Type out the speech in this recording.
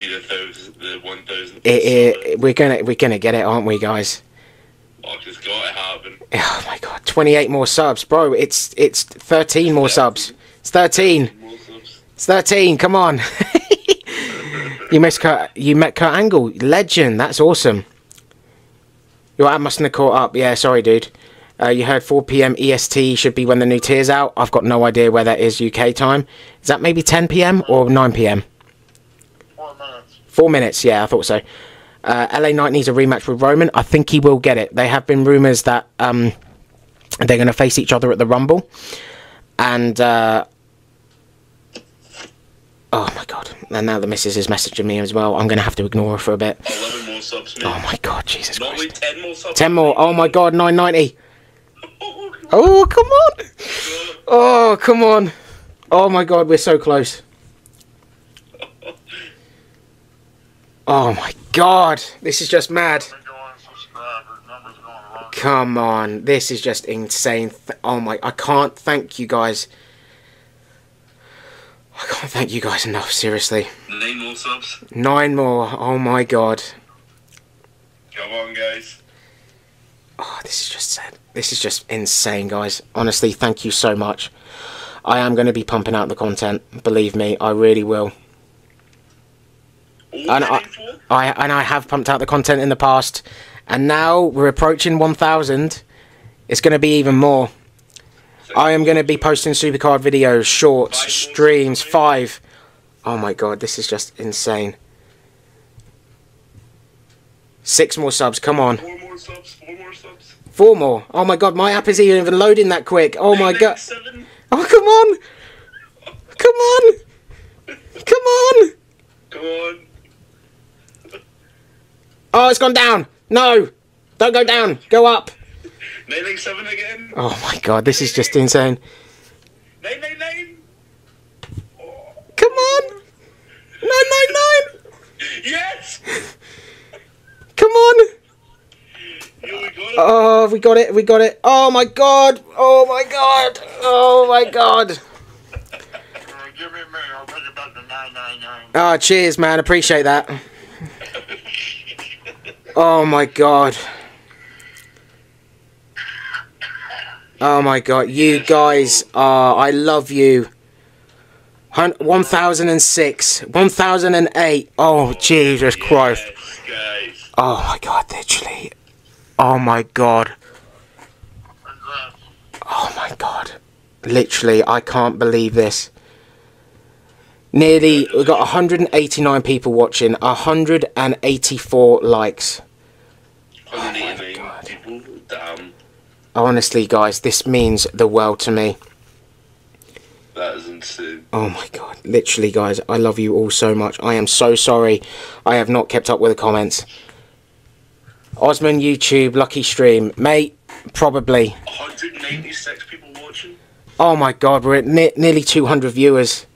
the thousand, the one thousand. It, it, we're gonna we're gonna get it, aren't we, guys? It's gotta happen. Oh my god, 28 more subs, bro. It's it's 13 more subs. It's 13. More subs. It's 13. Come on. you missed Kurt, you met Kurt Angle, legend. That's awesome. Your ad mustn't have caught up. Yeah, sorry, dude. Uh, you heard 4 p.m. EST should be when the new tier's out. I've got no idea where that is UK time. Is that maybe 10 p.m. or 9 p.m.? Four minutes. Yeah, I thought so. Uh, LA Knight needs a rematch with Roman. I think he will get it. They have been rumours that um, they're going to face each other at the Rumble. And, uh, oh my god. And now the missus is messaging me as well. I'm going to have to ignore her for a bit. Eleven more subs, mate. Oh my god, Jesus Not Christ. ten more subs. 10 more. Oh my god, 990. Oh, Oh, come on. Oh, come on. Oh my god, we're so close. Oh my god. This is just mad. Been going subscribers, numbers going wrong. Come on, this is just insane. Oh my, I can't thank you guys. I can't thank you guys enough, seriously. Nine more subs. Nine more, oh my god. Come on, guys. Oh, this is just sad. This is just insane, guys. Honestly, thank you so much. I am going to be pumping out the content. Believe me, I really will. And I. I and I have pumped out the content in the past, and now we're approaching 1,000. It's going to be even more. I am going to be posting supercard videos, shorts, streams, five. Oh my god, this is just insane. Six more subs, come on. Four more subs. Four more subs. Four more. Oh my god, my app is even loading that quick. Oh my god. Oh, come on. Come on. Come on. Come on. Oh, it's gone down. No. Don't go down. Go up. Nine seven again. Oh my god, this is just insane. Nine nine nine. Come on. Nine nine nine. Yes. Come on. Yeah, we. Oh, we got it. We got it. Oh my god. Oh my god. Oh my god. Give me a minute, I'll take it back to 999. Oh, ah, cheers, man. Appreciate that. Oh my god. Oh my god. You guys are. I love you. Hun- 1006. 1008. Oh, Jesus Christ. Guys. Oh my god, literally. Oh my god. Oh my god. Literally, I can't believe this. Nearly, we've got 189 people watching, 184 likes. 189 people. Damn. Um, Honestly, guys, this means the world to me. That is insane. Oh my god. Literally, guys, I love you all so much. I am so sorry I have not kept up with the comments. Osman YouTube, lucky stream. Mate, probably. 196 people watching. Oh my god, we're at ne- nearly 200 viewers.